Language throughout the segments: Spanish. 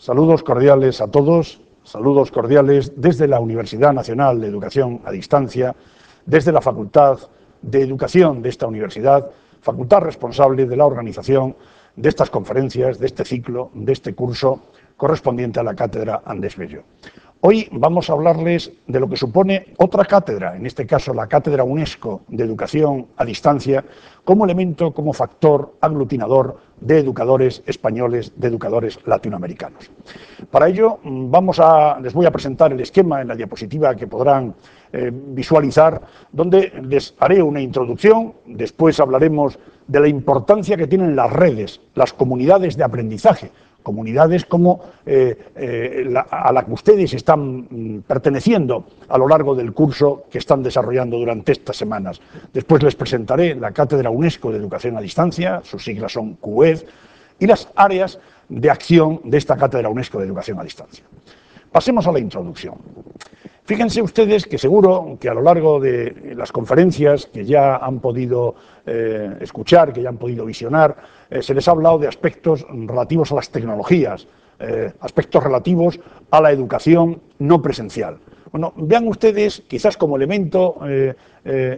Saludos cordiales a todos, saludos cordiales desde la Universidad Nacional de Educación a Distancia, desde la Facultad de Educación de esta universidad, facultad responsable de la organización de estas conferencias, de este ciclo, de este curso correspondiente a la cátedra Andrés Bello. Hoy vamos a hablarles de lo que supone otra cátedra, en este caso la Cátedra UNESCO de Educación a Distancia, como elemento, como factor aglutinador de educadores españoles, de educadores latinoamericanos. Para ello, mm, vamos a, les voy a presentar el esquema en la diapositiva que podrán eh, visualizar, donde les haré una introducción, después hablaremos de la importancia que tienen las redes, las comunidades de aprendizaje, comunidades como eh, eh, a la que ustedes están mm, perteneciendo a lo largo del curso que están desarrollando durante estas semanas. Después les presentaré la Cátedra UNESCO de Educación a Distancia, sus siglas son CUED, y las áreas de acción de esta Cátedra UNESCO de Educación a Distancia. Pasemos a la introducción. Fíjense ustedes que seguro que a lo largo de las conferencias que ya han podido eh, escuchar, que ya han podido visionar, eh, se les ha hablado de aspectos relativos a las tecnologías, eh, aspectos relativos a la educación no presencial. Bueno, vean ustedes, quizás como elemento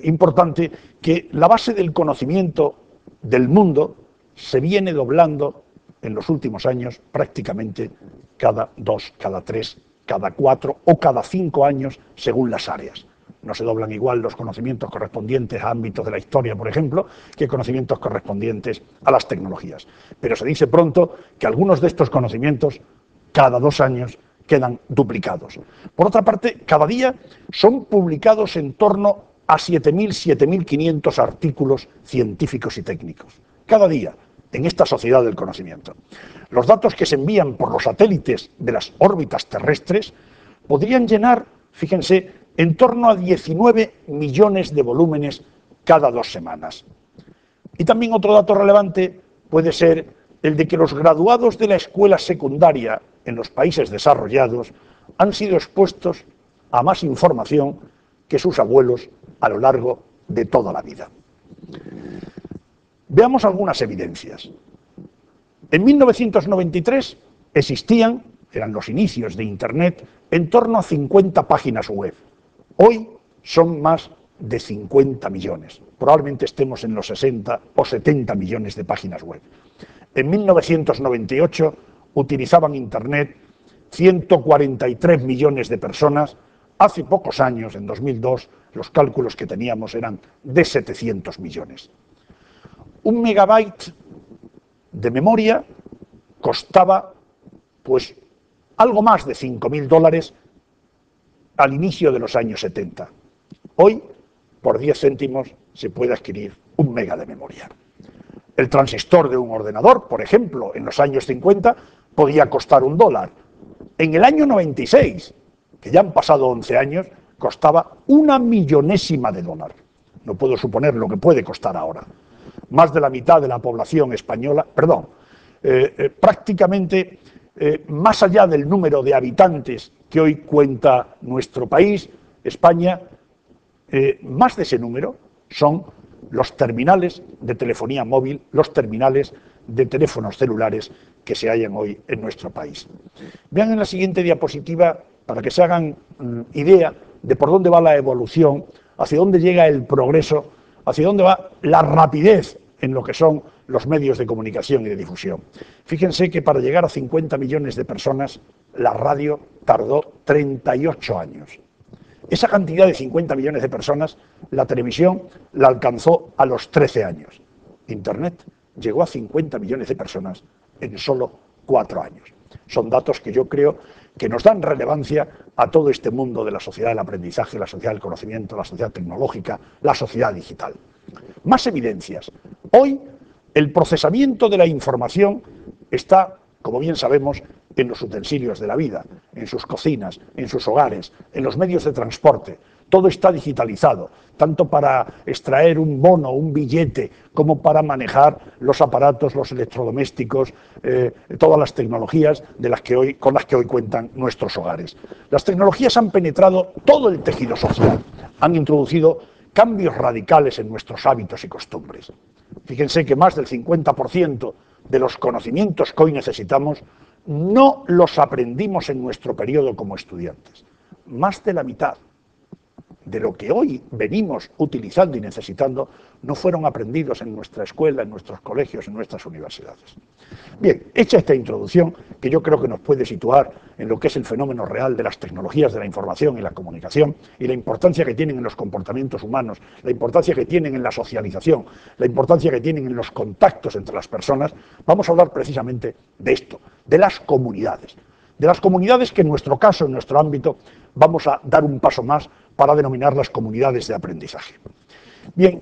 importante, que la base del conocimiento del mundo se viene doblando en los últimos años prácticamente cada dos, cada tres cada cuatro o cada cinco años según las áreas. No se doblan igual los conocimientos correspondientes a ámbitos de la historia, por ejemplo, que conocimientos correspondientes a las tecnologías. Pero se dice pronto que algunos de estos conocimientos cada dos años quedan duplicados. Por otra parte, cada día son publicados en torno a 7.000, 7.500 artículos científicos y técnicos. Cada día, en esta sociedad del conocimiento. Los datos que se envían por los satélites de las órbitas terrestres podrían llenar, fíjense, en torno a 19 millones de volúmenes cada dos semanas. Y también otro dato relevante puede ser el de que los graduados de la escuela secundaria en los países desarrollados han sido expuestos a más información que sus abuelos a lo largo de toda la vida. Veamos algunas evidencias. En 1993 existían, eran los inicios de Internet, en torno a 50 páginas web. Hoy son más de 50 millones. Probablemente estemos en los 60 o 70 millones de páginas web. En 1998 utilizaban Internet 143 millones de personas. Hace pocos años, en 2002, los cálculos que teníamos eran de 700 millones un megabyte de memoria costaba pues algo más de 5.000 dólares al inicio de los años 70. Hoy, por 10 céntimos, se puede adquirir un mega de memoria. El transistor de un ordenador, por ejemplo, en los años 50, podía costar un dólar. En el año 96, que ya han pasado 11 años, costaba una millonésima de dólar. No puedo suponer lo que puede costar ahora más de la mitad de la población española, perdón, eh, eh, prácticamente eh, más allá del número de habitantes que hoy cuenta nuestro país, España, más de ese número son los terminales de telefonía móvil, los terminales de teléfonos celulares que se hallan hoy en nuestro país. Vean en la siguiente diapositiva, para que se hagan mm, idea de por dónde va la evolución, hacia dónde llega el progreso, hacia dónde va la rapidez en lo que son los medios de comunicación y de difusión. Fíjense que para llegar a 50 millones de personas, la radio tardó 38 años. Esa cantidad de 50 millones de personas, la televisión la alcanzó a los 13 años. Internet llegó a 50 millones de personas en solo cuatro años. Son datos que yo creo que nos dan relevancia a todo este mundo de la sociedad del aprendizaje, la sociedad del conocimiento, la sociedad tecnológica, la sociedad digital. Más evidencias. Hoy el procesamiento de la información está, como bien sabemos, en los utensilios de la vida, en sus cocinas, en sus hogares, en los medios de transporte. Todo está digitalizado, tanto para extraer un bono, un billete, como para manejar los aparatos, los electrodomésticos, eh, todas las tecnologías de las que hoy, con las que hoy cuentan nuestros hogares. Las tecnologías han penetrado todo el tejido social, han introducido cambios radicales en nuestros hábitos y costumbres. Fíjense que más del 50% de los conocimientos que hoy necesitamos no los aprendimos en nuestro periodo como estudiantes. Más de la mitad de lo que hoy venimos utilizando y necesitando no fueron aprendidos en nuestra escuela, en nuestros colegios, en nuestras universidades. Bien, hecha esta introducción, que yo creo que nos puede situar en lo que es el fenómeno real de las tecnologías de la información y la comunicación y la importancia que tienen en los comportamientos humanos, la importancia que tienen en la socialización, la importancia que tienen en los contactos entre las personas, vamos a hablar precisamente de esto, de las comunidades. De las comunidades que en nuestro caso, en nuestro ámbito, vamos a dar un paso más para denominar las comunidades de aprendizaje. Bien,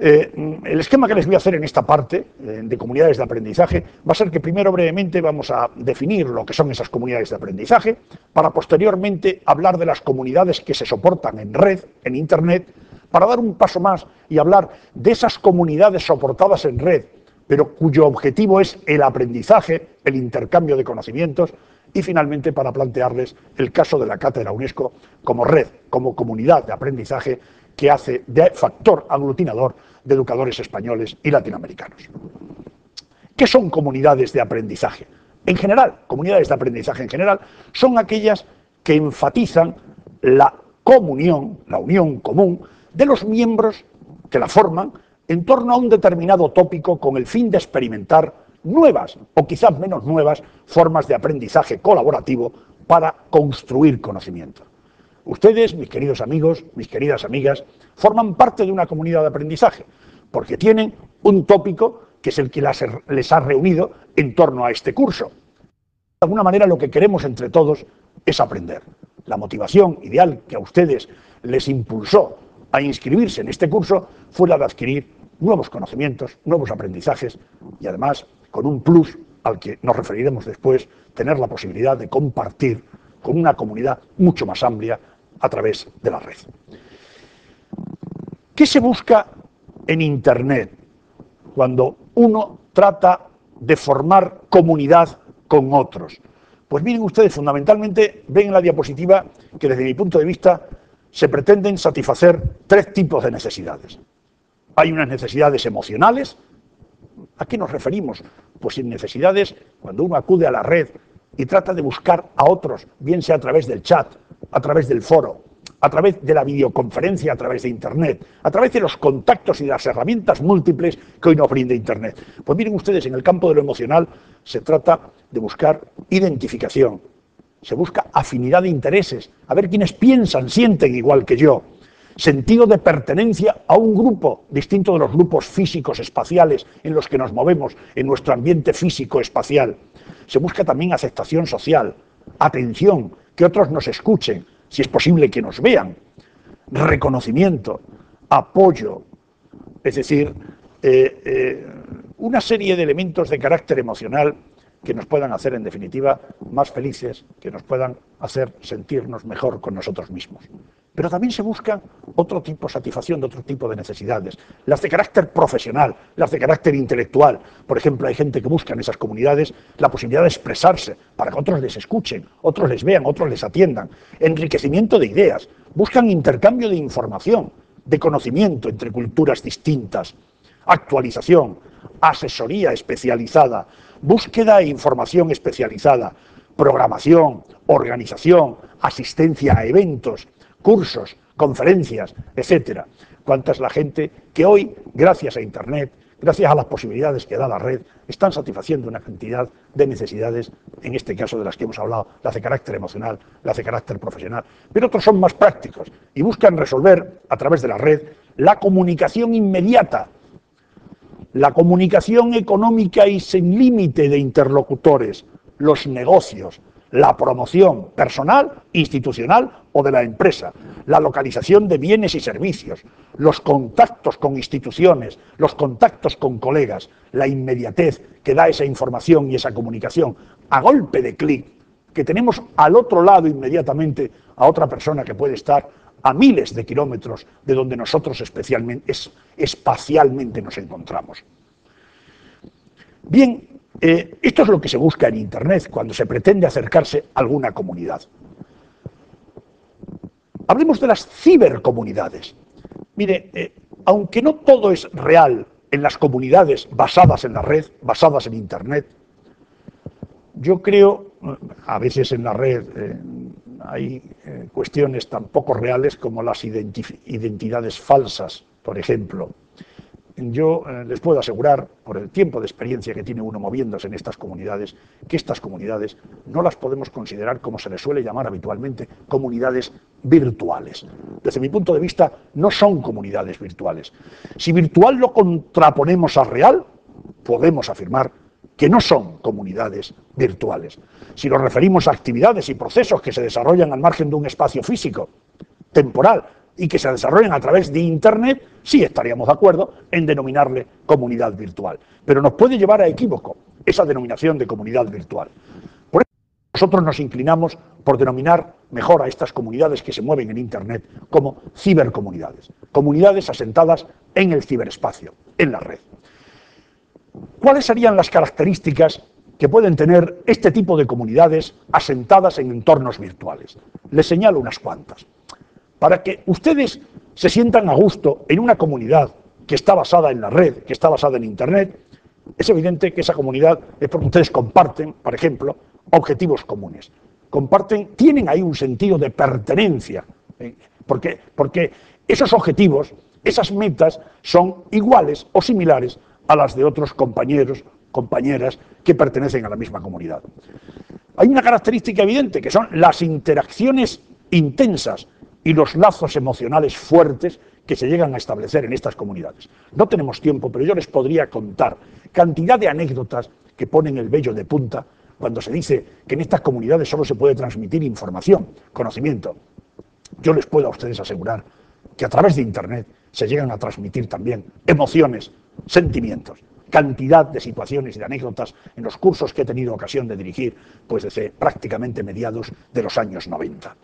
eh, el esquema que les voy a hacer en esta parte eh, de comunidades de aprendizaje va a ser que primero brevemente vamos a definir lo que son esas comunidades de aprendizaje, para posteriormente hablar de las comunidades que se soportan en red, en Internet, para dar un paso más y hablar de esas comunidades soportadas en red, pero cuyo objetivo es el aprendizaje, el intercambio de conocimientos, y finalmente para plantearles el caso de la Cátedra UNESCO como red, como comunidad de aprendizaje que hace de factor aglutinador de educadores españoles y latinoamericanos. ¿Qué son comunidades de aprendizaje? En general, comunidades de aprendizaje en general son aquellas que enfatizan la comunión, la unión común de los miembros que la forman en torno a un determinado tópico con el fin de experimentar nuevas o quizás menos nuevas formas de aprendizaje colaborativo para construir conocimiento. Ustedes, mis queridos amigos, mis queridas amigas, forman parte de una comunidad de aprendizaje porque tienen un tópico que es el que les ha reunido en torno a este curso. De alguna manera lo que queremos entre todos es aprender. La motivación ideal que a ustedes les impulsó a inscribirse en este curso fue la de adquirir nuevos conocimientos, nuevos aprendizajes y además con un plus al que nos referiremos después, tener la posibilidad de compartir con una comunidad mucho más amplia a través de la red. ¿Qué se busca en Internet cuando uno trata de formar comunidad con otros? Pues miren ustedes, fundamentalmente ven en la diapositiva que desde mi punto de vista se pretenden satisfacer tres tipos de necesidades. Hay unas necesidades emocionales, ¿A qué nos referimos? Pues sin necesidades, cuando uno acude a la red y trata de buscar a otros, bien sea a través del chat, a través del foro, a través de la videoconferencia, a través de Internet, a través de los contactos y de las herramientas múltiples que hoy nos brinda Internet. Pues miren ustedes, en el campo de lo emocional se trata de buscar identificación, se busca afinidad de intereses, a ver quiénes piensan, sienten igual que yo, sentido de pertenencia a un grupo distinto de los grupos físicos espaciales en los que nos movemos en nuestro ambiente físico espacial. Se busca también aceptación social, atención, que otros nos escuchen, si es posible que nos vean, reconocimiento, apoyo, es decir, eh, eh, una serie de elementos de carácter emocional que nos puedan hacer, en definitiva, más felices, que nos puedan hacer sentirnos mejor con nosotros mismos. Pero también se busca otro tipo, de satisfacción de otro tipo de necesidades, las de carácter profesional, las de carácter intelectual. Por ejemplo, hay gente que busca en esas comunidades la posibilidad de expresarse para que otros les escuchen, otros les vean, otros les atiendan. Enriquecimiento de ideas, buscan intercambio de información, de conocimiento entre culturas distintas, actualización, asesoría especializada, búsqueda e información especializada, programación, organización, asistencia a eventos, cursos, conferencias, etcétera. Cuánta es la gente que hoy, gracias a Internet, gracias a las posibilidades que da la red, están satisfaciendo una cantidad de necesidades, en este caso de las que hemos hablado, las de carácter emocional, las de carácter profesional, pero otros son más prácticos y buscan resolver a través de la red la comunicación inmediata, la comunicación económica y sin límite de interlocutores, los negocios, la promoción personal, institucional o de la empresa, la localización de bienes y servicios, los contactos con instituciones, los contactos con colegas, la inmediatez que da esa información y esa comunicación a golpe de clic, que tenemos al otro lado inmediatamente a otra persona que puede estar a miles de kilómetros de donde nosotros especialmente, espacialmente nos encontramos. Bien, eh, esto es lo que se busca en Internet cuando se pretende acercarse a alguna comunidad. Hablemos de las cibercomunidades. Mire, eh, aunque no todo es real en las comunidades basadas en la red, basadas en Internet, Yo creo, a veces en la red eh, hay cuestiones tan poco reales como las identidades falsas, por ejemplo. Yo eh, les puedo asegurar, por el tiempo de experiencia que tiene uno moviéndose en estas comunidades, que estas comunidades no las podemos considerar como se les suele llamar habitualmente, comunidades virtuales. Desde mi punto de vista, no son comunidades virtuales. Si virtual lo contraponemos a real, podemos afirmar que no son comunidades virtuales. Si nos referimos a actividades y procesos que se desarrollan al margen de un espacio físico, temporal, y que se desarrollan a través de Internet, sí estaríamos de acuerdo en denominarle comunidad virtual. Pero nos puede llevar a equívoco esa denominación de comunidad virtual. Por eso nosotros nos inclinamos por denominar mejor a estas comunidades que se mueven en Internet como cibercomunidades, comunidades asentadas en el ciberespacio, en la red. ¿Cuáles serían las características que pueden tener este tipo de comunidades asentadas en entornos virtuales? Les señalo unas cuantas. Para que ustedes se sientan a gusto en una comunidad que está basada en la red, que está basada en Internet, es evidente que esa comunidad es porque ustedes comparten, por ejemplo, objetivos comunes. Comparten, tienen ahí un sentido de pertenencia, ¿eh? porque, porque esos objetivos, esas metas son iguales o similares a las de otros compañeros, compañeras que pertenecen a la misma comunidad. Hay una característica evidente, que son las interacciones intensas y los lazos emocionales fuertes que se llegan a establecer en estas comunidades. No tenemos tiempo, pero yo les podría contar cantidad de anécdotas que ponen el vello de punta cuando se dice que en estas comunidades solo se puede transmitir información, conocimiento. Yo les puedo a ustedes asegurar que a través de Internet se llegan a transmitir también emociones, sentimientos, cantidad de situaciones y de anécdotas en los cursos que he tenido ocasión de dirigir pues desde prácticamente mediados de los años 90.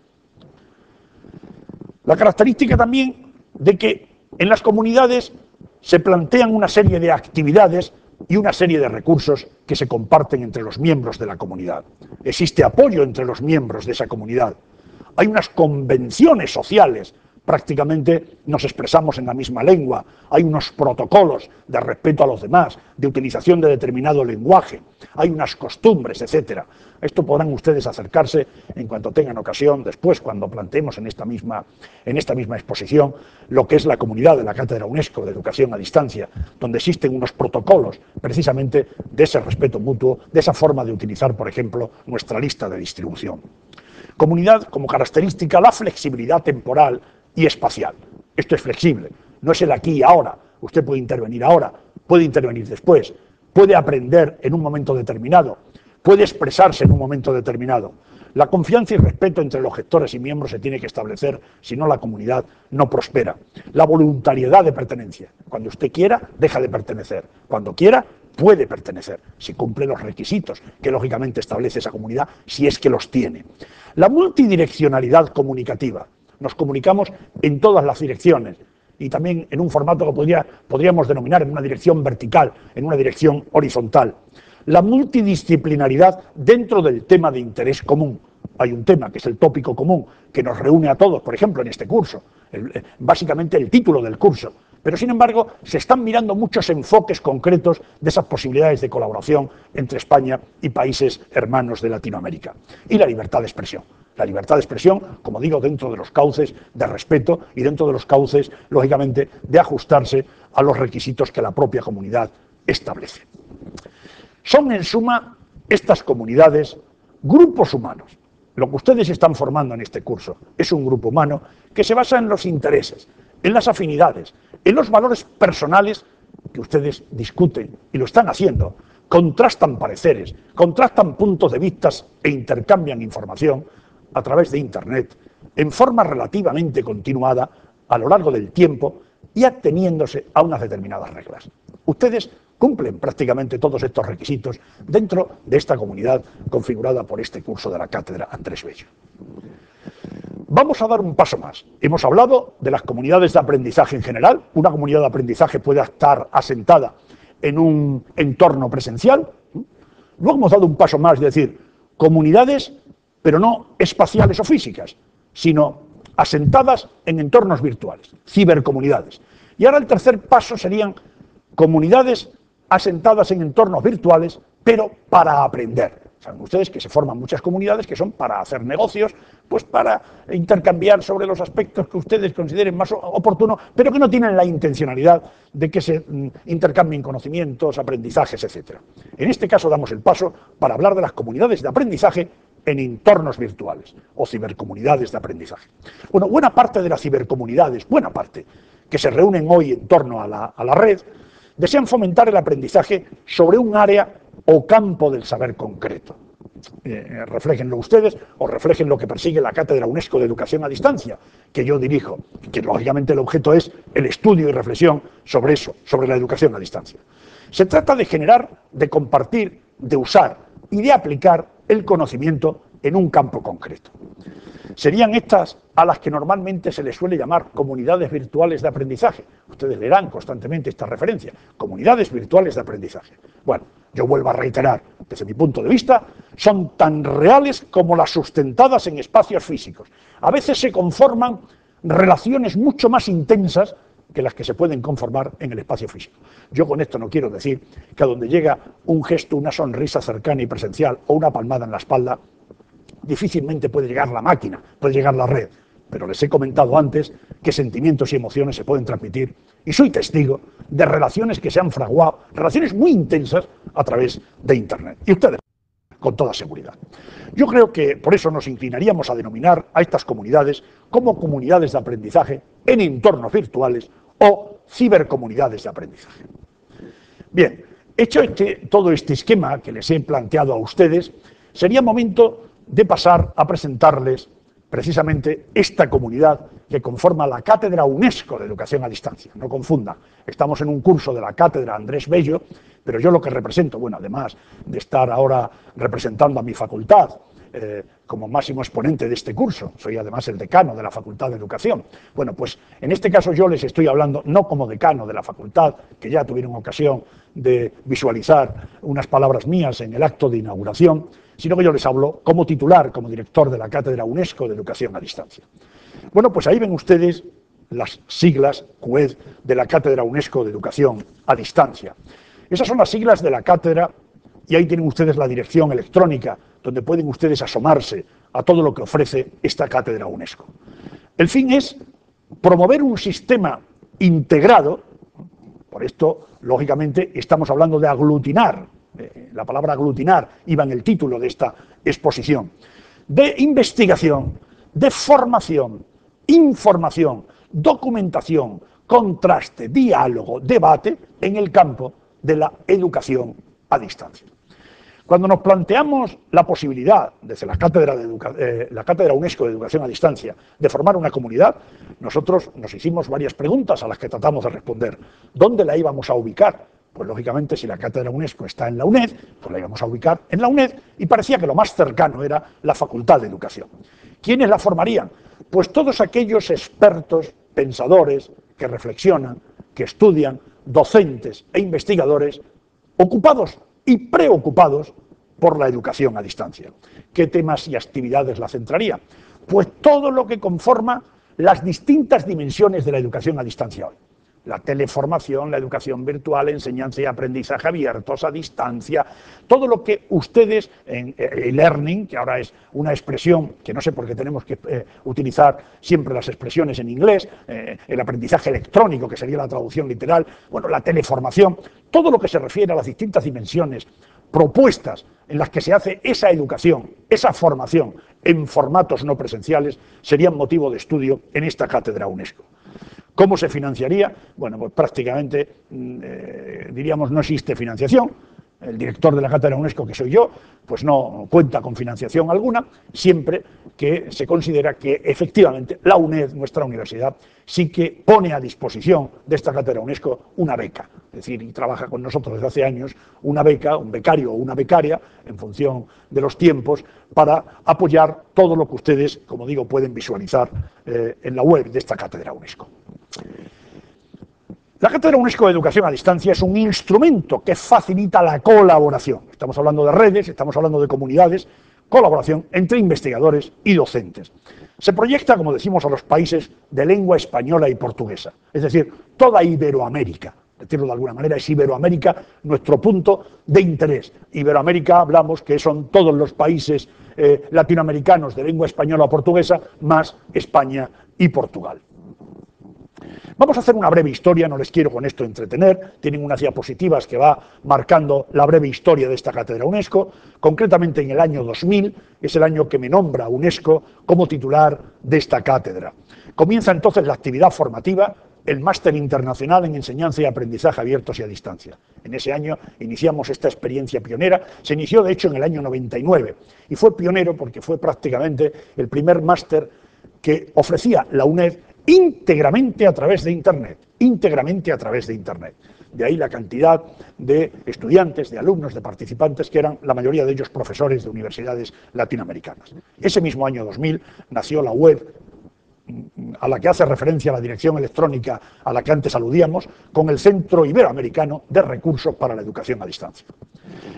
La característica también de que en las comunidades se plantean una serie de actividades y una serie de recursos que se comparten entre los miembros de la comunidad. Existe apoyo entre los miembros de esa comunidad. Hay unas convenciones sociales prácticamente nos expresamos en la misma lengua, hay unos protocolos de respeto a los demás, de utilización de determinado lenguaje, hay unas costumbres, etcétera. Esto podrán ustedes acercarse en cuanto tengan ocasión, después cuando planteemos en esta misma, en esta misma exposición lo que es la comunidad de la Cátedra UNESCO de Educación a Distancia, donde existen unos protocolos precisamente de ese respeto mutuo, de esa forma de utilizar, por ejemplo, nuestra lista de distribución. Comunidad como característica la flexibilidad temporal y espacial. Esto es flexible, no es el aquí y ahora. Usted puede intervenir ahora, puede intervenir después, puede aprender en un momento determinado, puede expresarse en un momento determinado. La confianza y respeto entre los gestores y miembros se tiene que establecer, si no la comunidad no prospera. La voluntariedad de pertenencia. Cuando usted quiera, deja de pertenecer. Cuando quiera, puede pertenecer, si cumple los requisitos que lógicamente establece esa comunidad, si es que los tiene. La multidireccionalidad comunicativa nos comunicamos en todas las direcciones y también en un formato que podríamos denominar en una dirección vertical, en una dirección horizontal. La multidisciplinaridad dentro del tema de interés común. Hay un tema que es el tópico común, que nos reúne a todos, por ejemplo, en este curso, eh, básicamente el título del curso. Pero, sin embargo, se están mirando muchos enfoques concretos de esas posibilidades de colaboración entre España y países hermanos de Latinoamérica. Y la libertad de expresión. La libertad de expresión, como digo, dentro de los cauces de respeto y dentro de los cauces, lógicamente, de ajustarse a los requisitos que la propia comunidad establece. Son, en suma, estas comunidades grupos humanos. Lo que ustedes están formando en este curso es un grupo humano que se basa en los intereses, en las afinidades, en los valores personales que ustedes discuten y lo están haciendo, contrastan pareceres, contrastan puntos de vista e intercambian información a través de Internet en forma relativamente continuada a lo largo del tiempo y ateniéndose a unas determinadas reglas. Ustedes cumplen prácticamente todos estos requisitos dentro de esta comunidad configurada por este curso de la cátedra Andrés Bello. Vamos a dar un paso más. Hemos hablado de las comunidades de aprendizaje en general. Una comunidad de aprendizaje puede estar asentada en un entorno presencial. Luego hemos dado un paso más, es decir, comunidades pero no espaciales o físicas, sino asentadas en entornos virtuales, cibercomunidades. Y ahora el tercer paso serían comunidades asentadas en entornos virtuales, pero para aprender, Saben ustedes que se forman muchas comunidades que son para hacer negocios, pues para intercambiar sobre los aspectos que ustedes consideren más oportunos, pero que no tienen la intencionalidad de que se mm, intercambien conocimientos, aprendizajes, etc. En este caso damos el paso para hablar de las comunidades de aprendizaje en entornos virtuales o cibercomunidades de aprendizaje. Bueno, buena parte de las cibercomunidades, buena parte, que se reúnen hoy en torno a la, a la red, desean fomentar el aprendizaje sobre un área o campo del saber concreto. Eh, reflejenlo ustedes o reflejen lo que persigue la Cátedra UNESCO de Educación a Distancia, que yo dirijo, que lógicamente el objeto es el estudio y reflexión sobre eso, sobre la educación a distancia. Se trata de generar, de compartir, de usar y de aplicar el conocimiento en un campo concreto. Serían estas a las que normalmente se les suele llamar comunidades virtuales de aprendizaje. Ustedes leerán constantemente esta referencia, comunidades virtuales de aprendizaje. Bueno, yo vuelvo a reiterar, desde mi punto de vista, son tan reales como las sustentadas en espacios físicos. A veces se conforman relaciones mucho más intensas que las que se pueden conformar en el espacio físico. Yo con esto no quiero decir que a donde llega un gesto, una sonrisa cercana y presencial o una palmada en la espalda, difícilmente puede llegar la máquina, puede llegar la red. Pero les he comentado antes que sentimientos y emociones se pueden transmitir y soy testigo de relaciones que se han fraguado, relaciones muy intensas a través de Internet. Y ustedes, con toda seguridad. Yo creo que por eso nos inclinaríamos a denominar a estas comunidades como comunidades de aprendizaje en entornos virtuales o cibercomunidades de aprendizaje. Bien, hecho este, todo este esquema que les he planteado a ustedes, sería momento de pasar a presentarles precisamente esta comunidad que conforma la Cátedra UNESCO de Educación a Distancia. No confunda, estamos en un curso de la Cátedra Andrés Bello, pero yo lo que represento, bueno, además de estar ahora representando a mi facultad eh, como máximo exponente de este curso, soy además el decano de la Facultad de Educación. Bueno, pues en este caso yo les estoy hablando no como decano de la facultad, que ya tuvieron ocasión de visualizar unas palabras mías en el acto de inauguración, sino que yo les hablo como titular, como director de la Cátedra UNESCO de Educación a Distancia. Bueno, pues ahí ven ustedes las siglas QED de la Cátedra UNESCO de Educación a Distancia. Esas son las siglas de la cátedra y ahí tienen ustedes la dirección electrónica donde pueden ustedes asomarse a todo lo que ofrece esta cátedra UNESCO. El fin es promover un sistema integrado, por esto, lógicamente, estamos hablando de aglutinar eh, la palabra aglutinar iba en el título de esta exposición, de investigación, de formación, información, documentación, contraste, diálogo, debate en el campo de la educación a distancia. Cuando nos planteamos la posibilidad, desde la cátedra, de eh, la cátedra UNESCO de Educación a Distancia, de formar una comunidad, nosotros nos hicimos varias preguntas a las que tratamos de responder. ¿Dónde la íbamos a ubicar? Pues lógicamente si la cátedra UNESCO está en la UNED, pues la íbamos a ubicar en la UNED y parecía que lo más cercano era la Facultad de Educación. ¿Quiénes la formarían? Pues todos aquellos expertos, pensadores, que reflexionan, que estudian, docentes e investigadores ocupados y preocupados por la educación a distancia. ¿Qué temas y actividades la centraría? Pues todo lo que conforma las distintas dimensiones de la educación a distancia hoy la teleformación, la educación virtual, enseñanza y aprendizaje abiertos a distancia, todo lo que ustedes en e-learning, que ahora es una expresión que no sé por qué tenemos que eh, utilizar siempre las expresiones en inglés, eh, el aprendizaje electrónico, que sería la traducción literal, bueno, la teleformación, todo lo que se refiere a las distintas dimensiones propuestas en las que se hace esa educación, esa formación en formatos no presenciales, serían motivo de estudio en esta cátedra UNESCO. ¿Cómo se financiaría? Bueno, pues prácticamente, mm, eh, diríamos, no existe financiación. El director de la Cátedra UNESCO, que soy yo, pues no cuenta con financiación alguna, siempre que se considera que efectivamente la UNED, nuestra universidad, sí que pone a disposición de esta Cátedra UNESCO una beca. Es decir, y trabaja con nosotros desde hace años una beca, un becario o una becaria, en función de los tiempos, para apoyar todo lo que ustedes, como digo, pueden visualizar eh, en la web de esta Cátedra UNESCO. La Cátedra UNESCO de Educación a Distancia es un instrumento que facilita la colaboración. Estamos hablando de redes, estamos hablando de comunidades, colaboración entre investigadores y docentes. Se proyecta, como decimos, a los países de lengua española y portuguesa, es decir, toda Iberoamérica. Decirlo de alguna manera, es Iberoamérica nuestro punto de interés. Iberoamérica hablamos que son todos los países eh, latinoamericanos de lengua española o portuguesa, más España y Portugal. Vamos a hacer una breve historia, no les quiero con esto entretener, tienen unas diapositivas que va marcando la breve historia de esta cátedra UNESCO, concretamente en el año 2000, es el año que me nombra UNESCO como titular de esta cátedra. Comienza entonces la actividad formativa, el máster internacional en enseñanza y aprendizaje abiertos y a distancia. En ese año iniciamos esta experiencia pionera, se inició de hecho en el año 99 y fue pionero porque fue prácticamente el primer máster que ofrecía la UNED íntegramente a través de Internet, íntegramente a través de Internet. De ahí la cantidad de estudiantes, de alumnos, de participantes, que eran la mayoría de ellos profesores de universidades latinoamericanas. Ese mismo año 2000 nació la web a la que hace referencia la dirección electrónica a la que antes aludíamos, con el Centro Iberoamericano de Recursos para la Educación a Distancia.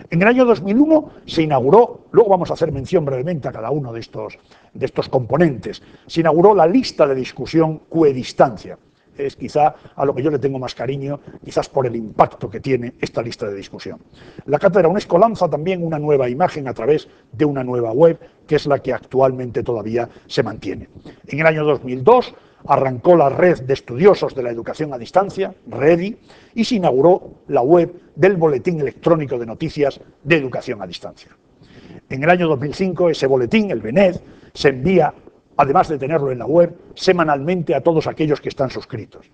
En el año 2001 se inauguró, luego vamos a hacer mención brevemente a cada uno de estos, de estos componentes, se inauguró la lista de discusión Distancia es quizá a lo que yo le tengo más cariño, quizás por el impacto que tiene esta lista de discusión. La Cátedra UNESCO lanza también una nueva imagen a través de una nueva web, que es la que actualmente todavía se mantiene. En el año 2002 arrancó la red de estudiosos de la educación a distancia, REDI, y se inauguró la web del Boletín Electrónico de Noticias de Educación a Distancia. En el año 2005 ese boletín, el BENED, se envía además de tenerlo en la web, semanalmente a todos aquellos que están suscritos.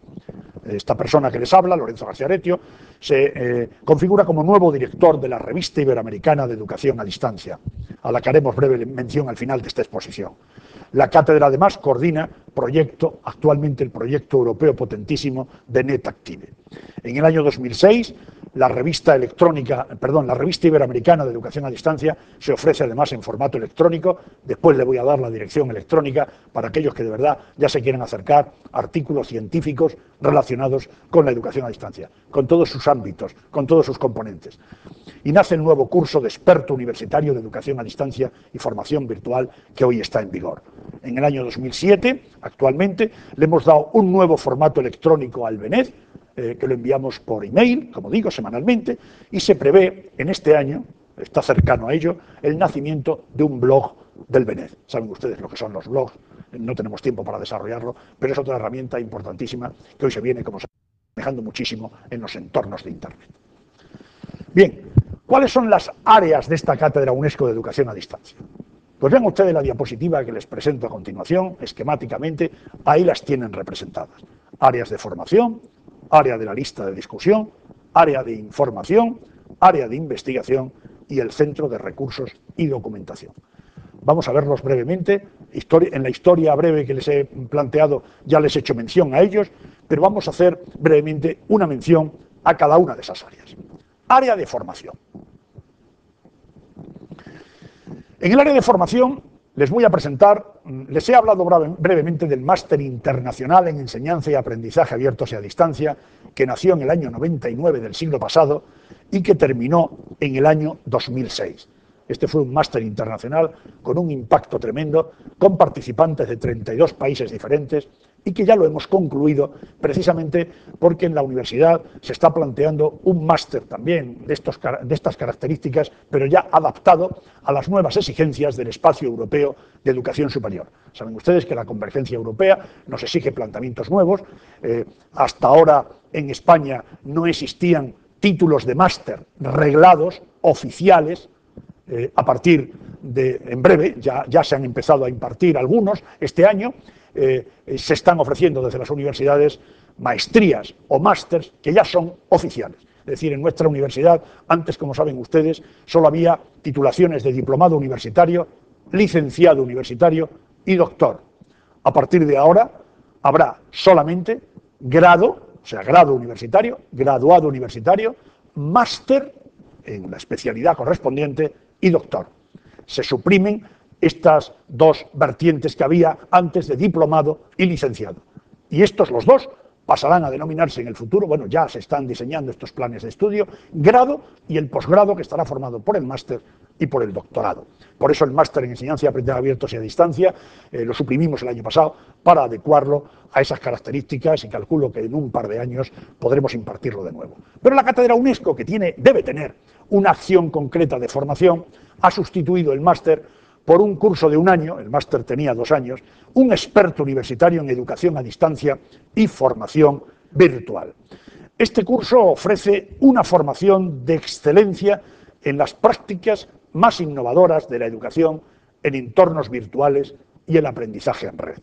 Esta persona que les habla, Lorenzo García Aretio, se eh, configura como nuevo director de la Revista Iberoamericana de Educación a Distancia, a la que haremos breve mención al final de esta exposición. La cátedra además coordina proyecto, actualmente el proyecto europeo potentísimo de NetActive. En el año 2006 la revista electrónica, perdón, la revista iberoamericana de educación a distancia se ofrece además en formato electrónico. Después le voy a dar la dirección electrónica para aquellos que de verdad ya se quieren acercar artículos científicos relacionados con la educación a distancia, con todos sus ámbitos, con todos sus componentes. Y nace el nuevo curso de experto universitario de educación a distancia y formación virtual que hoy está en vigor. En el año 2007, actualmente, le hemos dado un nuevo formato electrónico al BENED, eh, que lo enviamos por email, como digo, semanalmente, y se prevé en este año, está cercano a ello, el nacimiento de un blog del BENED. Saben ustedes lo que son los blogs, no tenemos tiempo para desarrollarlo, pero es otra herramienta importantísima que hoy se viene, como se manejando muchísimo en los entornos de Internet. Bien, ¿cuáles son las áreas de esta cátedra UNESCO de educación a distancia? Pues vean ustedes la diapositiva que les presento a continuación, esquemáticamente, ahí las tienen representadas. Áreas de formación, área de la lista de discusión, área de información, área de investigación y el centro de recursos y documentación. Vamos a verlos brevemente. En la historia breve que les he planteado ya les he hecho mención a ellos, pero vamos a hacer brevemente una mención a cada una de esas áreas. Área de formación. En el área de formación les voy a presentar, les he hablado brevemente del Máster Internacional en Enseñanza y Aprendizaje Abiertos y a Distancia, que nació en el año 99 del siglo pasado y que terminó en el año 2006. Este fue un máster internacional con un impacto tremendo, con participantes de 32 países diferentes y que ya lo hemos concluido precisamente porque en la universidad se está planteando un máster también de, estas características, pero ya adaptado a las nuevas exigencias del espacio europeo de educación superior. Saben ustedes que la convergencia europea nos exige planteamientos nuevos. Eh, hasta ahora en España no existían títulos de máster reglados, oficiales, eh, a partir en breve, ya, ya se han empezado a impartir algunos este año, eh, se están ofreciendo desde las universidades maestrías o másters que ya son oficiales. Es decir, en nuestra universidad, antes, como saben ustedes, solo había titulaciones de diplomado universitario, licenciado universitario y doctor. A partir de ahora habrá solamente grado, o sea, grado universitario, graduado universitario, máster en la especialidad correspondiente y doctor. Se suprimen estas dos vertientes que había antes de diplomado y licenciado. Y estos los dos pasarán a denominarse en el futuro, bueno, ya se están diseñando estos planes de estudio, grado y el posgrado que estará formado por el máster y por el doctorado. Por eso el máster en enseñanza y aprendizaje abiertos y a distancia eh, lo suprimimos el año pasado para adecuarlo a esas características y calculo que en un par de años podremos impartirlo de nuevo. Pero la cátedra UNESCO, que tiene, debe tener una acción concreta de formación, ha sustituido el máster por un curso de un año, el máster tenía dos años, un experto universitario en educación a distancia y formación virtual. Este curso ofrece una formación de excelencia en las prácticas más innovadoras de la educación en entornos virtuales y el aprendizaje en red.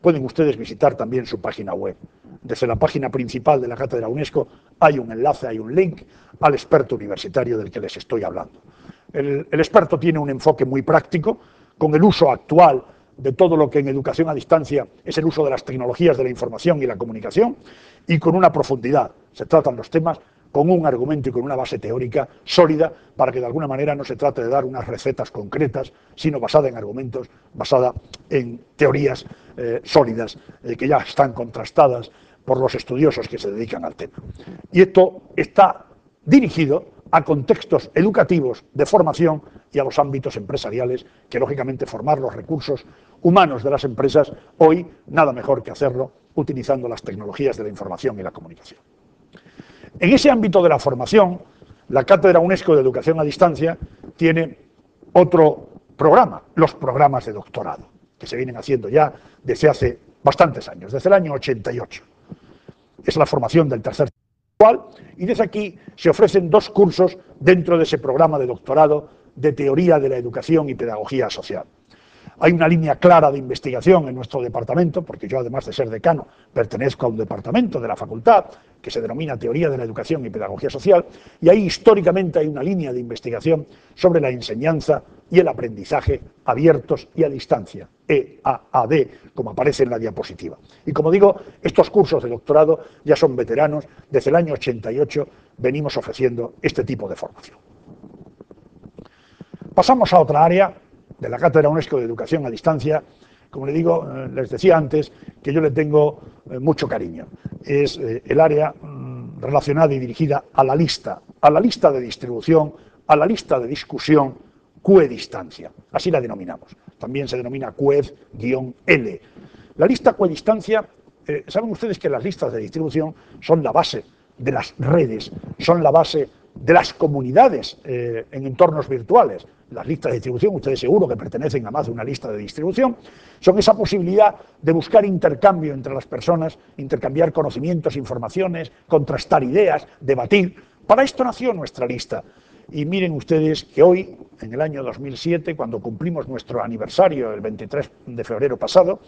Pueden ustedes visitar también su página web. Desde la página principal de la Cátedra UNESCO hay un enlace, hay un link al experto universitario del que les estoy hablando. El, el experto tiene un enfoque muy práctico, con el uso actual de todo lo que en educación a distancia es el uso de las tecnologías de la información y la comunicación, y con una profundidad. Se tratan los temas con un argumento y con una base teórica sólida para que de alguna manera no se trate de dar unas recetas concretas, sino basada en argumentos, basada en teorías eh, sólidas eh, que ya están contrastadas por los estudiosos que se dedican al tema. Y esto está dirigido a contextos educativos de formación y a los ámbitos empresariales, que lógicamente formar los recursos humanos de las empresas, hoy nada mejor que hacerlo utilizando las tecnologías de la información y la comunicación. En ese ámbito de la formación, la Cátedra UNESCO de Educación a Distancia tiene otro programa, los programas de doctorado, que se vienen haciendo ya desde hace bastantes años, desde el año 88. Es la formación del tercer y desde aquí se ofrecen dos cursos dentro de ese programa de doctorado de teoría de la educación y pedagogía social. Hay una línea clara de investigación en nuestro departamento, porque yo además de ser decano pertenezco a un departamento de la facultad que se denomina Teoría de la Educación y Pedagogía Social, y ahí históricamente hay una línea de investigación sobre la enseñanza y el aprendizaje abiertos y a distancia, EAAD, como aparece en la diapositiva. Y como digo, estos cursos de doctorado ya son veteranos, desde el año 88 venimos ofreciendo este tipo de formación. Pasamos a otra área de la Cátedra UNESCO de Educación a Distancia, como le digo, eh, les decía antes que yo le tengo eh, mucho cariño. Es eh, el área mm, relacionada y dirigida a la lista, a la lista de distribución, a la lista de discusión QE-distancia. Así la denominamos. También se denomina QED-L. La lista QE-distancia, saben ustedes que las listas de distribución son la base de las redes, son la base de las comunidades en entornos virtuales las listas de distribución, ustedes seguro que pertenecen a más de una lista de distribución, son esa posibilidad de buscar intercambio entre las personas, intercambiar conocimientos, informaciones, contrastar ideas, debatir. Para esto nació nuestra lista. Y miren ustedes que hoy, en el año 2007, cuando cumplimos nuestro aniversario, el 23 de febrero pasado,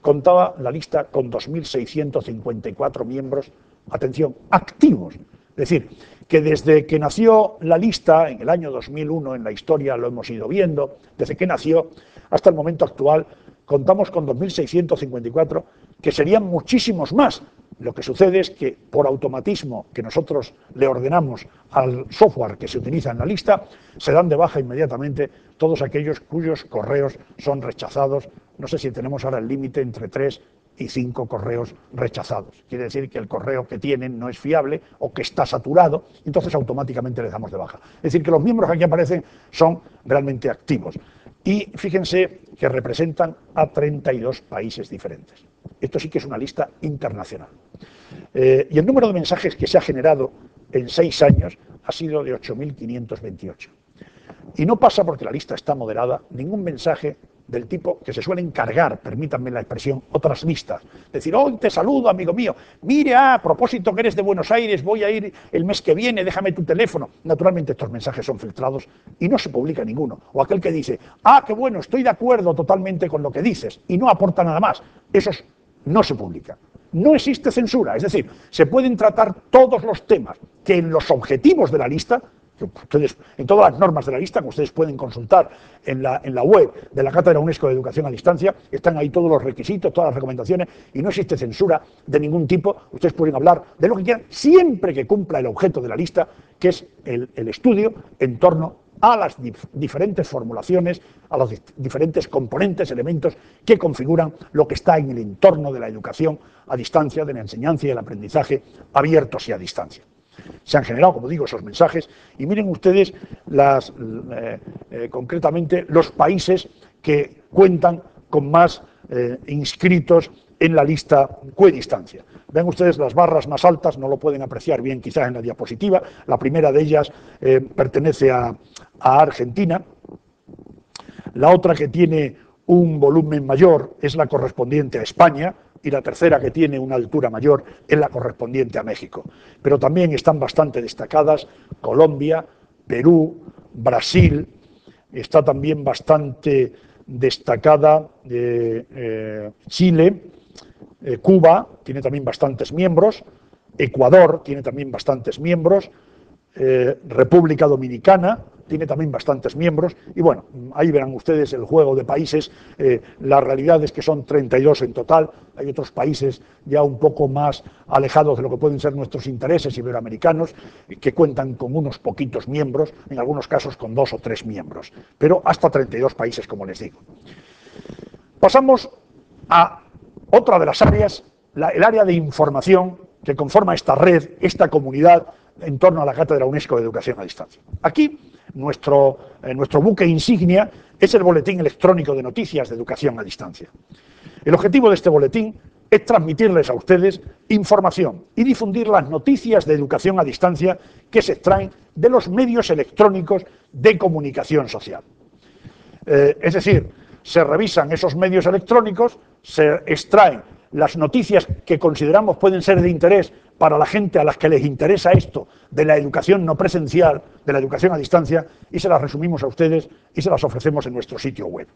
contaba la lista con 2.654 miembros, atención, activos. Es decir, que desde que nació la lista, en el año 2001, en la historia lo hemos ido viendo, desde que nació hasta el momento actual, contamos con 2.654, que serían muchísimos más. Lo que sucede es que por automatismo que nosotros le ordenamos al software que se utiliza en la lista, se dan de baja inmediatamente todos aquellos cuyos correos son rechazados. No sé si tenemos ahora el límite entre tres y cinco correos rechazados. Quiere decir que el correo que tienen no es fiable o que está saturado, entonces automáticamente le damos de baja. Es decir, que los miembros que aquí aparecen son realmente activos. Y fíjense que representan a 32 países diferentes. Esto sí que es una lista internacional. Eh, y el número de mensajes que se ha generado en seis años ha sido de 8.528. Y no pasa porque la lista está moderada ningún mensaje del tipo que se suelen cargar, permítanme la expresión, otras listas. Decir, hoy te saludo, amigo mío. Mire, ah, a propósito que eres de Buenos Aires, voy a ir el mes que viene, déjame tu teléfono. Naturalmente estos mensajes son filtrados y no se publica ninguno. O aquel que dice, ah, qué bueno, estoy de acuerdo totalmente con lo que dices y no aporta nada más. Esos no se publican. No existe censura, es decir, se pueden tratar todos los temas que en los objetivos de la lista ustedes, en todas las normas de la lista, que ustedes pueden consultar en la, web de la Cátedra UNESCO de Educación a Distancia, están ahí todos los requisitos, todas las recomendaciones, y no existe censura de ningún tipo. Ustedes pueden hablar de lo que quieran, siempre que cumpla el objeto de la lista, que es el estudio en torno a las diferentes formulaciones, a los diferentes componentes, elementos que configuran lo que está en el entorno de la educación a distancia, de la enseñanza y el aprendizaje abiertos y a distancia. Se han generado, como digo, esos mensajes y miren ustedes eh, eh, concretamente los países que cuentan con más eh, inscritos en la lista distancia. Ven ustedes las barras más altas, no lo pueden apreciar bien quizás en la diapositiva. La primera de ellas pertenece a Argentina. La otra que tiene un volumen mayor es la correspondiente a España, y la tercera que tiene una altura mayor es la correspondiente a México. Pero también están bastante destacadas Colombia, Perú, Brasil, está también bastante destacada eh, eh, Chile, eh, Cuba tiene también bastantes miembros, Ecuador tiene también bastantes miembros, República Dominicana, tiene también bastantes miembros y bueno, ahí verán ustedes el juego de países, eh, la realidad es que son 32 en total, hay otros países ya un poco más alejados de lo que pueden ser nuestros intereses iberoamericanos, que cuentan con unos poquitos miembros, en algunos casos con dos o tres miembros, pero hasta 32 países, como les digo. Pasamos a otra de las áreas, el área de información que conforma esta red, esta comunidad en torno a la Cátedra UNESCO de Educación a Distancia. Aquí nuestro, eh, nuestro buque insignia es el Boletín Electrónico de Noticias de Educación a Distancia. El objetivo de este boletín es transmitirles a ustedes información y difundir las noticias de educación a distancia que se extraen de los medios electrónicos de comunicación social. Eh, es decir, se revisan esos medios electrónicos, se extraen las noticias que consideramos pueden ser de interés para la gente a las que les interesa esto de la educación no presencial, de la educación a distancia, y se las resumimos a ustedes y se las ofrecemos en nuestro sitio web.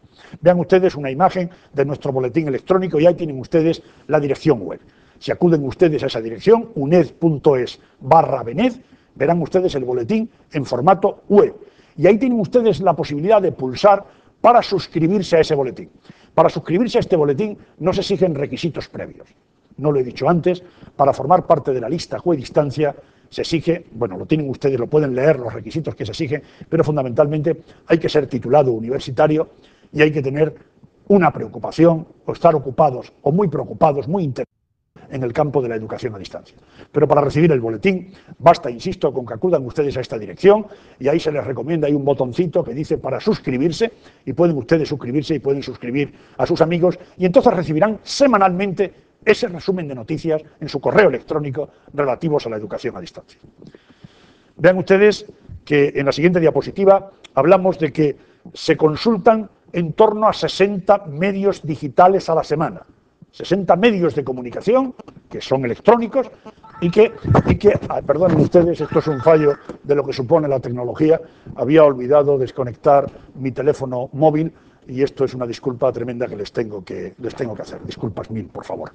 Vean ustedes una imagen de nuestro boletín electrónico y ahí tienen ustedes la dirección web. Si acuden ustedes a esa dirección, uned.es barra verán ustedes el boletín en formato web. Y ahí tienen ustedes la posibilidad de pulsar para suscribirse a ese boletín. Para suscribirse a este boletín no se exigen requisitos previos. No lo he dicho antes, para formar parte de la lista distancia se exige, bueno, lo tienen ustedes, lo pueden leer, los requisitos que se exigen, pero fundamentalmente hay que ser titulado universitario y hay que tener una preocupación o estar ocupados o muy preocupados, muy interesados en el campo de la educación a distancia. Pero para recibir el boletín, basta, insisto, con que acudan ustedes a esta dirección y ahí se les recomienda, hay un botoncito que dice para suscribirse y pueden ustedes suscribirse y pueden suscribir a sus amigos y entonces recibirán semanalmente ese resumen de noticias en su correo electrónico relativos a la educación a distancia. Vean ustedes que en la siguiente diapositiva hablamos de que se consultan en torno a 60 medios digitales a la semana. 60 medios de comunicación que son electrónicos y que, y que ah, perdonen ustedes, esto es un fallo de lo que supone la tecnología, había olvidado desconectar mi teléfono móvil y esto es una disculpa tremenda que les tengo que, les tengo que hacer. Disculpas mil, por favor.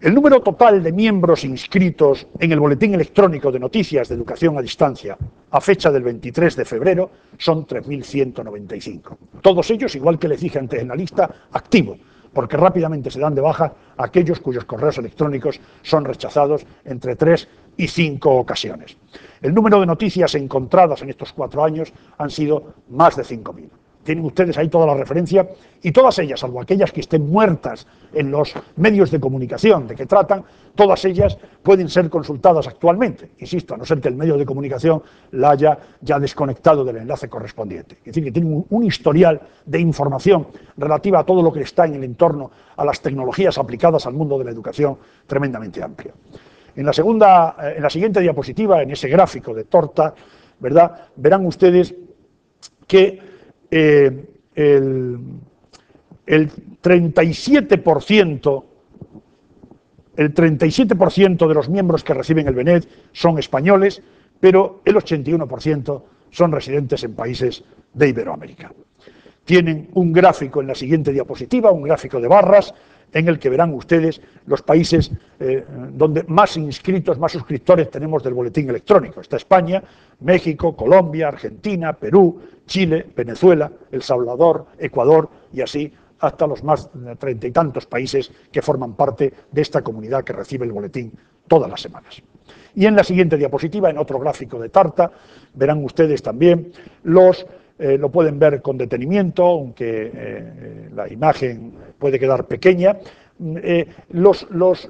El número total de miembros inscritos en el Boletín Electrónico de Noticias de Educación a Distancia a fecha del 23 de febrero son 3.195. Todos ellos, igual que les dije antes en la lista, activos porque rápidamente se dan de baja aquellos cuyos correos electrónicos son rechazados entre tres y cinco ocasiones. El número de noticias encontradas en estos cuatro años han sido más de 5.000 tienen ustedes ahí toda la referencia, y todas ellas, salvo aquellas que estén muertas en los medios de comunicación de que tratan, todas ellas pueden ser consultadas actualmente, insisto, a no ser que el medio de comunicación la haya ya desconectado del enlace correspondiente. Es decir, que tienen un, historial de información relativa a todo lo que está en el entorno, a las tecnologías aplicadas al mundo de la educación, tremendamente amplio. En la, segunda, eh, en la siguiente diapositiva, en ese gráfico de torta, ¿verdad? verán ustedes que eh, el, el 37%, el 37% de los miembros que reciben el BENET son españoles, pero el 81% son residentes en países de Iberoamérica. Tienen un gráfico en la siguiente diapositiva, un gráfico de barras, en el que verán ustedes los países eh, donde más inscritos, más suscriptores tenemos del boletín electrónico. Está España, México, Colombia, Argentina, Perú, Chile, Venezuela, El Salvador, Ecuador y así hasta los más de treinta y tantos países que forman parte de esta comunidad que recibe el boletín todas las semanas. Y en la siguiente diapositiva, en otro gráfico de Tarta, verán ustedes también los eh, lo pueden ver con detenimiento, aunque eh, eh, la imagen puede quedar pequeña. los, los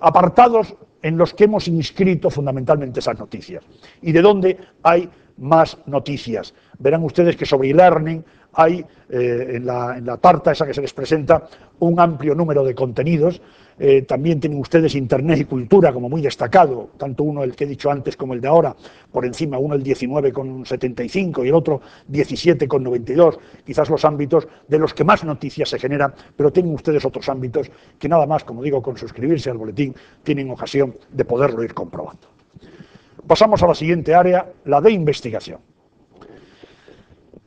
apartados en los que hemos inscrito fundamentalmente esas noticias y de dónde hay más noticias. Verán ustedes que sobre e-learning hay eh, en, la, tarta esa que se les presenta un amplio número de contenidos. Eh, también tienen ustedes Internet y Cultura como muy destacado, tanto uno el que he dicho antes como el de ahora, por encima, uno el 19,75 y el otro 17,92, quizás los ámbitos de los que más noticias se generan, pero tienen ustedes otros ámbitos que nada más, como digo, con suscribirse al boletín, tienen ocasión de poderlo ir comprobando. Pasamos a la siguiente área, la de investigación.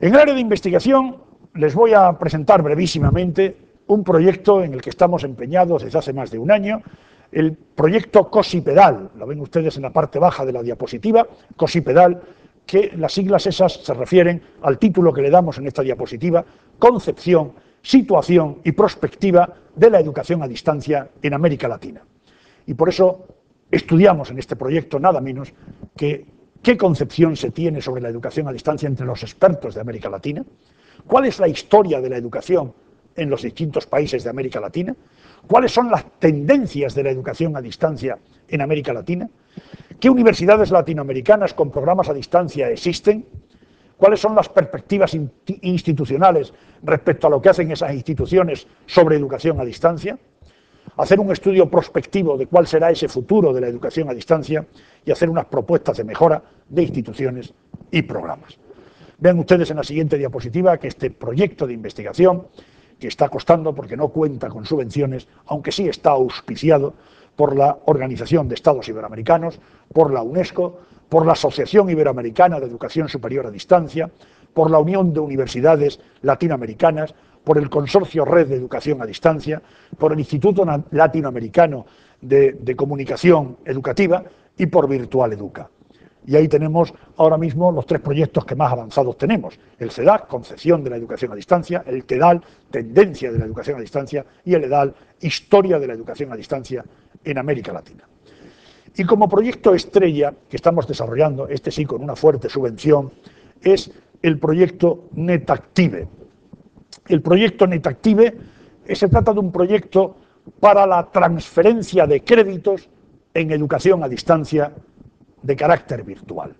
En el área de investigación les voy a presentar brevísimamente un proyecto en el que estamos empeñados desde hace más de un año, el proyecto COSIPEDAL, lo ven ustedes en la parte baja de la diapositiva, COSIPEDAL, que las siglas esas se refieren al título que le damos en esta diapositiva, Concepción, Situación y Prospectiva de la Educación a Distancia en América Latina. Y por eso estudiamos en este proyecto nada menos que ¿Qué concepción se tiene sobre la educación a distancia entre los expertos de América Latina? ¿Cuál es la historia de la educación en los distintos países de América Latina? ¿Cuáles son las tendencias de la educación a distancia en América Latina? ¿Qué universidades latinoamericanas con programas a distancia existen? ¿Cuáles son las perspectivas institucionales respecto a lo que hacen esas instituciones sobre educación a distancia? Hacer un estudio prospectivo de cuál será ese futuro de la educación a distancia y hacer unas propuestas de mejora de instituciones y programas. Vean ustedes en la siguiente diapositiva que este proyecto de investigación, que está costando porque no cuenta con subvenciones, aunque sí está auspiciado por la Organización de Estados Iberoamericanos, por la UNESCO, por la Asociación Iberoamericana de Educación Superior a Distancia, por la Unión de Universidades Latinoamericanas, por el Consorcio Red de Educación a Distancia, por el Instituto Latinoamericano de, Comunicación Educativa y por Virtual Educa. Y ahí tenemos ahora mismo los tres proyectos que más avanzados tenemos. El CEDAC, Concepción de la Educación a Distancia, el TEDAL, Tendencia de la Educación a Distancia, y el EDAL, Historia de la Educación a Distancia en América Latina. Y como proyecto estrella que estamos desarrollando, este sí con una fuerte subvención, es el proyecto NetActive, el proyecto NetActive eh, se trata de un proyecto para la transferencia de créditos en educación a distancia de carácter virtual.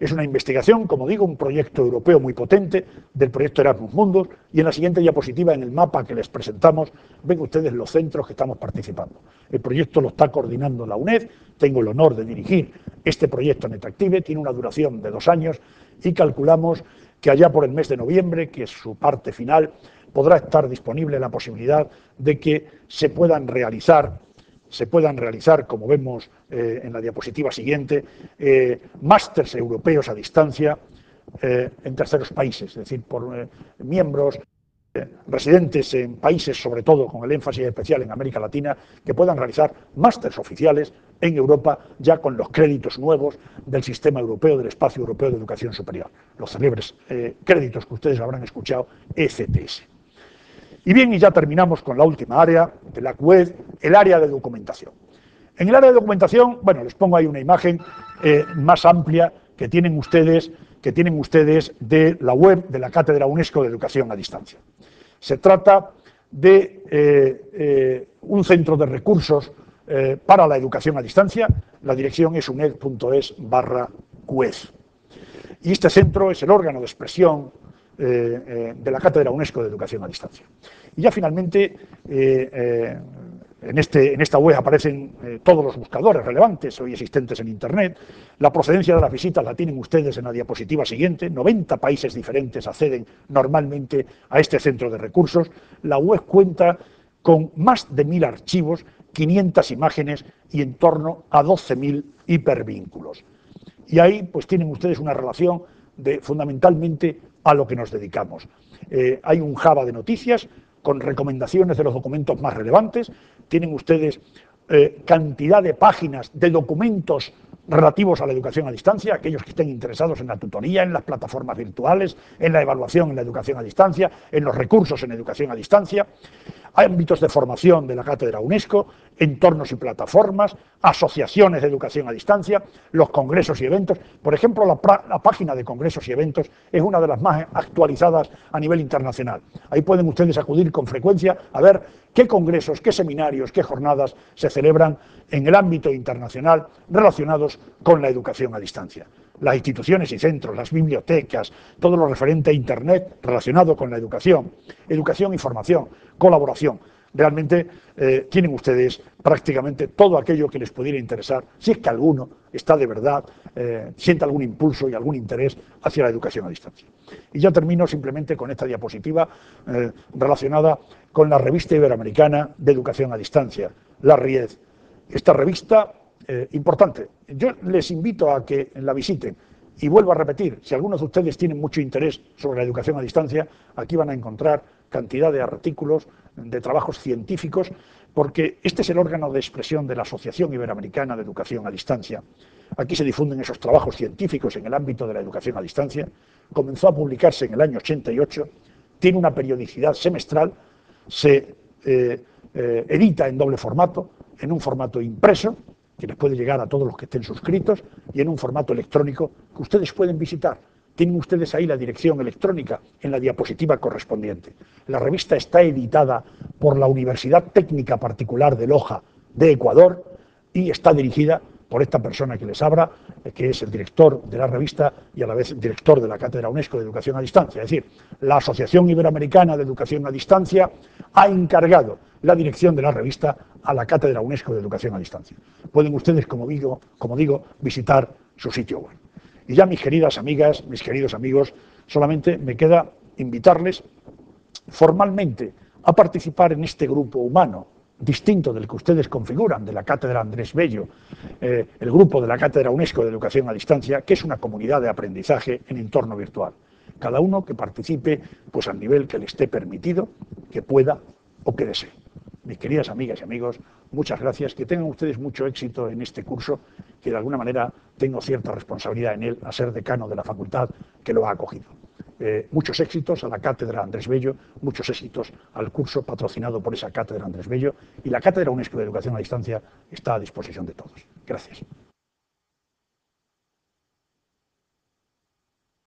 Es una investigación, como digo, un proyecto europeo muy potente del proyecto Erasmus Mundus y en la siguiente diapositiva, en el mapa que les presentamos, ven ustedes los centros que estamos participando. El proyecto lo está coordinando la UNED, tengo el honor de dirigir este proyecto NetActive, tiene una duración de dos años y calculamos que allá por el mes de noviembre, que es su parte final, podrá estar disponible la posibilidad de que se puedan realizar, se puedan realizar, como vemos eh, en la diapositiva siguiente, eh, másters europeos a distancia eh, en terceros países, es decir, por miembros residentes en países, sobre todo con el énfasis especial en América Latina, que puedan realizar másters oficiales en Europa ya con los créditos nuevos del sistema europeo, del espacio europeo de educación superior, los célebres eh, créditos que ustedes habrán escuchado, ECTS. Y bien, y ya terminamos con la última área de la web, el área de documentación. En el área de documentación, bueno, les pongo ahí una imagen eh, más amplia que tienen ustedes que tienen ustedes de la web de la Cátedra UNESCO de Educación a Distancia. Se trata de eh, eh, un centro de recursos eh, para la educación a distancia. La dirección es uned.es barra. Y este centro es el órgano de expresión de la Cátedra UNESCO de Educación a Distancia. Y ya finalmente en, este, en esta web aparecen eh, todos los buscadores relevantes hoy existentes en Internet. La procedencia de las visitas la tienen ustedes en la diapositiva siguiente. 90 países diferentes acceden normalmente a este centro de recursos. La web cuenta con más de 1.000 archivos, 500 imágenes y en torno a 12.000 hipervínculos. Y ahí pues tienen ustedes una relación de fundamentalmente a lo que nos dedicamos. Eh, hay un Java de noticias con recomendaciones de los documentos más relevantes. Tienen ustedes eh, cantidad de páginas de documentos relativos a la educación a distancia, aquellos que estén interesados en la tutoría, en las plataformas virtuales, en la evaluación en la educación a distancia, en los recursos en educación a distancia. Ámbitos de formación de la Cátedra UNESCO, entornos y plataformas, asociaciones de educación a distancia, los congresos y eventos. Por ejemplo, la, la, página de congresos y eventos es una de las más actualizadas a nivel internacional. Ahí pueden ustedes acudir con frecuencia a ver qué congresos, qué seminarios, qué jornadas se celebran en el ámbito internacional relacionados con la educación a distancia las instituciones y centros, las bibliotecas, todo lo referente a Internet relacionado con la educación, educación y formación, colaboración. Realmente eh, tienen ustedes prácticamente todo aquello que les pudiera interesar, si es que alguno está de verdad, eh, siente algún impulso y algún interés hacia la educación a distancia. Y ya termino simplemente con esta diapositiva eh, relacionada con la revista iberoamericana de educación a distancia, la RIED. Esta revista eh, importante. Yo les invito a que la visiten. Y vuelvo a repetir, si algunos de ustedes tienen mucho interés sobre la educación a distancia, aquí van a encontrar cantidad de artículos, de trabajos científicos, porque este es el órgano de expresión de la Asociación Iberoamericana de Educación a Distancia. Aquí se difunden esos trabajos científicos en el ámbito de la educación a distancia. Comenzó a publicarse en el año 88, tiene una periodicidad semestral, se eh, eh, edita en doble formato, en un formato impreso, que les puede llegar a todos los que estén suscritos y en un formato electrónico que ustedes pueden visitar. Tienen ustedes ahí la dirección electrónica en la diapositiva correspondiente. La revista está editada por la Universidad Técnica Particular de Loja de Ecuador y está dirigida por esta persona que les abra, que es el director de la revista y a la vez director de la Cátedra UNESCO de Educación a Distancia. Es decir, la Asociación Iberoamericana de Educación a Distancia ha encargado la dirección de la revista a la Cátedra UNESCO de Educación a Distancia. Pueden ustedes, como digo, como digo visitar su sitio web. Y ya mis queridas amigas, mis queridos amigos, solamente me queda invitarles formalmente a participar en este grupo humano distinto del que ustedes configuran, de la Cátedra Andrés Bello, eh, el grupo de la Cátedra UNESCO de Educación a Distancia, que es una comunidad de aprendizaje en entorno virtual. Cada uno que participe pues al nivel que le esté permitido, que pueda o que desee. Mis queridas amigas y amigos, muchas gracias, que tengan ustedes mucho éxito en este curso, que de alguna manera tengo cierta responsabilidad en él, a ser decano de la facultad que lo ha acogido. Eh, muchos éxitos a la cátedra Andrés Bello, muchos éxitos al curso patrocinado por esa cátedra Andrés Bello y la cátedra UNESCO de Educación a Distancia está a disposición de todos. Gracias.